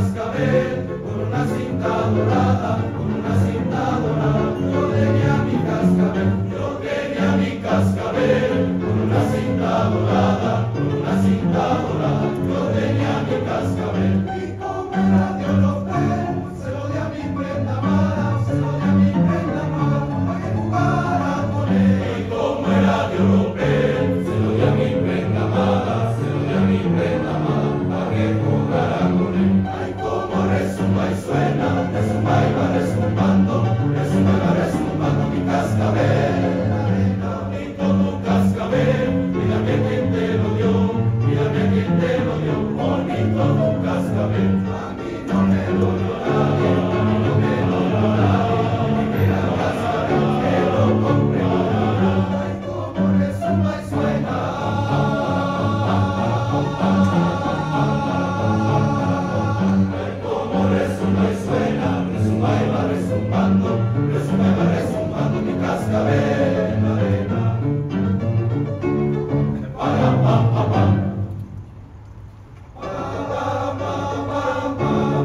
con una cinta dorada, con una cinta dorada. Yo tenía mi cascabel, yo tenía mi cascabel, con una cinta dorada, con una cinta dorada. Yo tenía mi cascabel. Y como el radio lo se lo di a mi prenda amada, se lo di a mi prenda amada, para que jugara con él. Y como el radio lo ve, se lo di a mi prenda amada, se lo di a mi prenda amada. suena, es un bailar, es un es un bailar, es mi cascabel, mi todo cascabel, mírame quien te lo dio, mírame quien te lo dio, bonito.